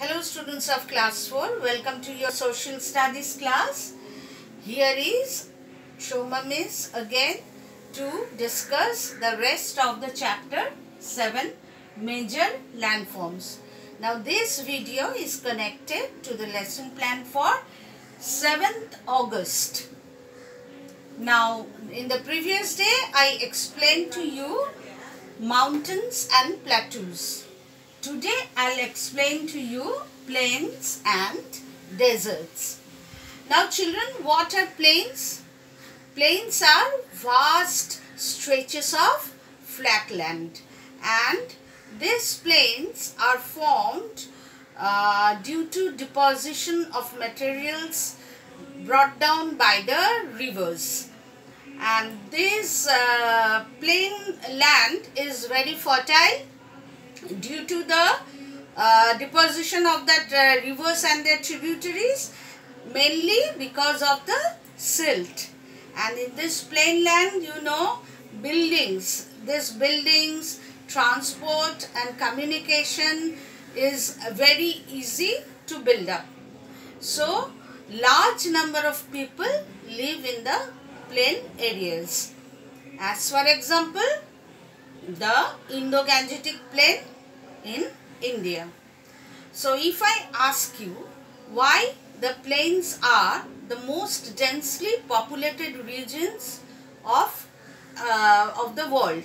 Hello students of class 4, welcome to your social studies class. Here is Shoma Miss again to discuss the rest of the chapter 7 major landforms. Now this video is connected to the lesson plan for 7th August. Now in the previous day I explained to you mountains and plateaus. Today I'll explain to you plains and deserts. Now children, what are plains? Plains are vast stretches of flat land and these plains are formed uh, due to deposition of materials brought down by the rivers and this uh, plain land is very fertile due to the uh, deposition of that uh, rivers and their tributaries mainly because of the silt. And in this plain land you know buildings this buildings transport and communication is very easy to build up. So large number of people live in the plain areas. As for example the Indo-Gangetic plain in India. So if I ask you why the plains are the most densely populated regions of, uh, of the world.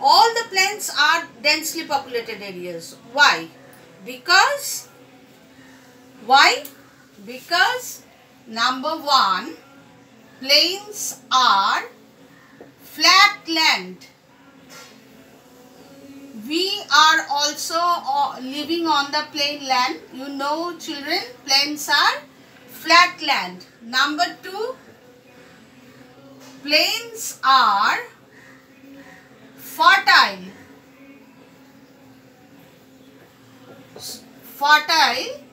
All the plains are densely populated areas. Why? Because, why? Because number one, plains are flat land we are also uh, living on the plain land. You know children, plains are flat land. Number two, plains are fertile. Fertile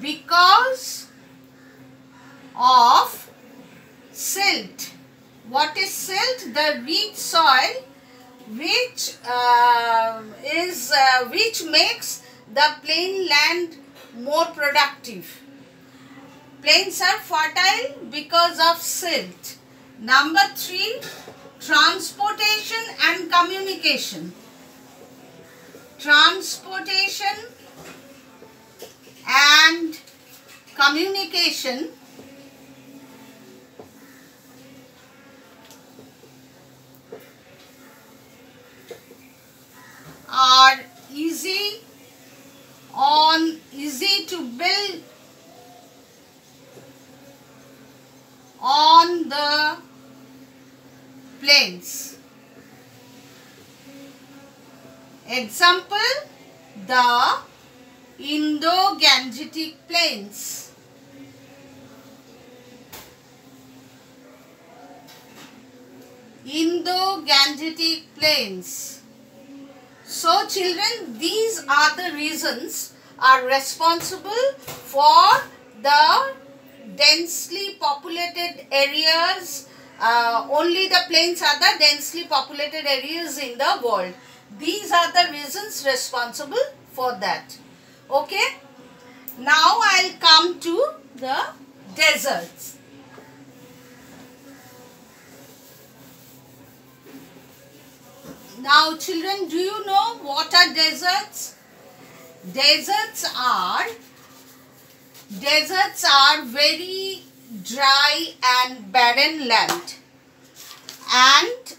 because of silt. What is silt? The rich soil which uh, is uh, which makes the plain land more productive. Plains are fertile because of silt. Number three, transportation and communication. Transportation and communication are easy on easy to build on the plains. Example, the Indo-Gangetic plains. Indo-Gangetic plains. So children, these are the reasons are responsible for the densely populated areas. Uh, only the plains are the densely populated areas in the world. These are the reasons responsible for that. Okay. Now I'll come to the deserts. Now children, do you know what are deserts? Deserts are deserts are very dry and barren land. And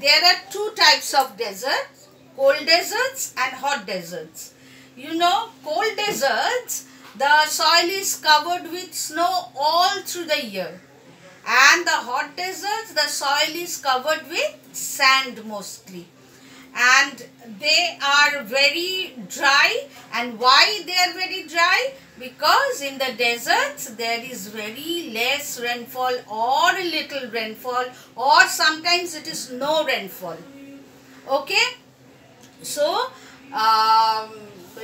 there are two types of deserts, cold deserts and hot deserts. You know, cold deserts, the soil is covered with snow all through the year and the hot deserts the soil is covered with sand mostly and they are very dry and why they are very dry? Because in the deserts there is very less rainfall or little rainfall or sometimes it is no rainfall. Okay? So um,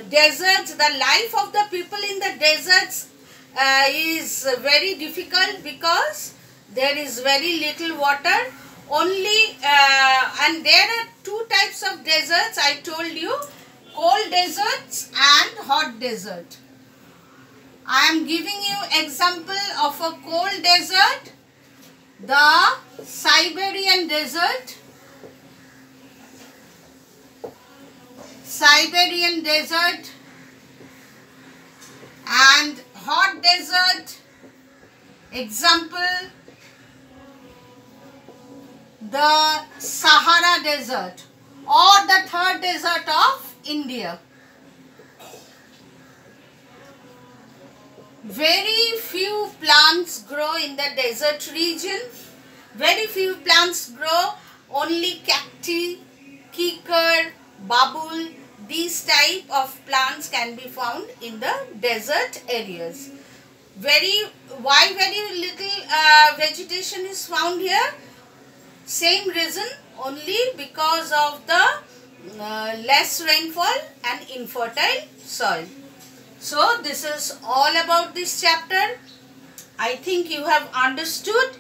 deserts the life of the people in the deserts uh, is very difficult because there is very little water. Only uh, and there are two types of deserts I told you cold deserts and hot desert. I am giving you example of a cold desert, the Siberian desert, Siberian desert and hot desert example the Sahara desert or the Thar desert of India. Very few plants grow in the desert region. Very few plants grow. Only cacti, kikar, babul, these type of plants can be found in the desert areas. Very, why very little uh, vegetation is found here? Same reason only because of the uh, less rainfall and infertile soil. So this is all about this chapter. I think you have understood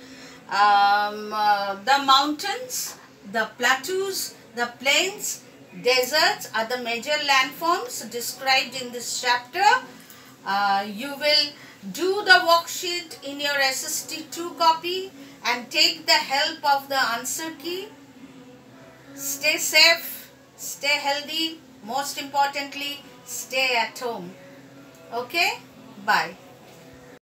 um, uh, the mountains, the plateaus, the plains, deserts are the major landforms described in this chapter. Uh, you will do the worksheet in your SST2 copy and take the help of the answer key. Stay safe, stay healthy, most importantly, stay at home. Okay? Bye.